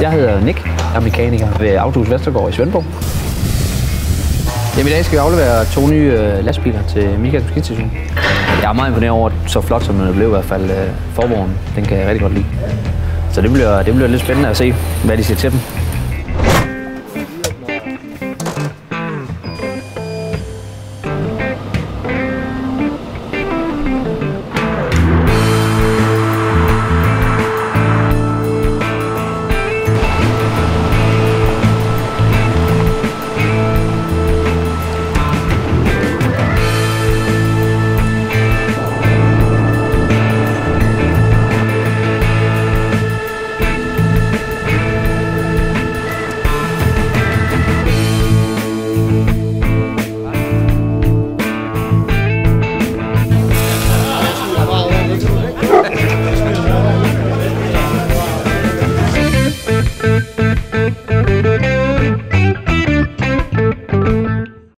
Jeg hedder Nick, jeg er mekaniker ved Autos Vestergaard i Svendborg. Jamen, i dag skal vi aflevere to nye øh, lastbiler til Michaels Maskinstation. Jeg er meget imponeret over, så flot som den blev i hvert fald øh, forvognen. Den kan jeg rigtig godt lide. Så det bliver, det bliver lidt spændende at se, hvad de siger til dem.